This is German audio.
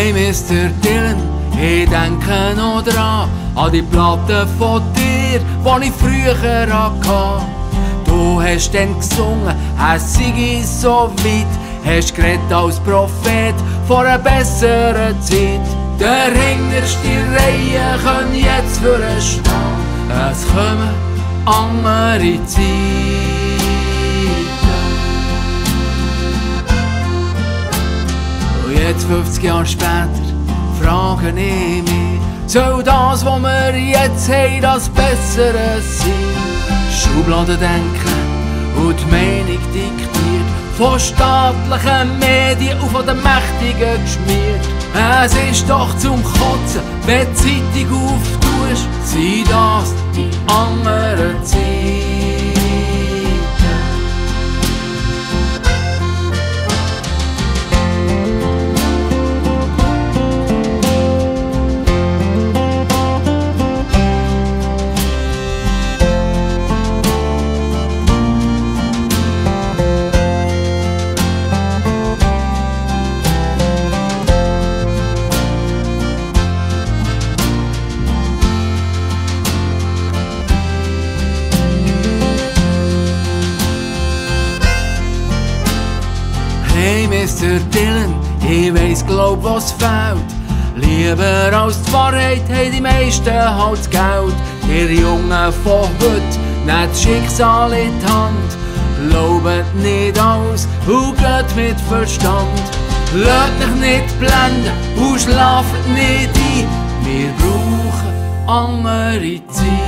Hey Mr. Dylan, ich denke noch dran, an die Platte von dir, die ich früher hatte. Du hast dann gesungen, es sei so weit, hast geredet als Prophet vor einer besseren Zeit. Der hinterste Reihe können jetzt für es kommen andere Zeiten. Jetzt 50 Jahre später frage ich mich, soll das, was wir jetzt haben, das Bessere sein? Schubladen denken und die Meinung diktiert, von staatlichen Medien und von den Mächtigen geschmiert. Es ist doch zum Kotzen, wenn die Zeitung auftust, sind das die anderen Hey Mr. Dylan, ich weiss glaub was fehlt. Lieber als die Wahrheit haben die meisten halt Geld. Ihr Jungen von heute, nicht das Schicksal in die Hand. Glaubet nicht alles und geht mit Verstand. Lasst euch nicht blenden und schlaft nicht ein. Wir brauchen andere Zeit.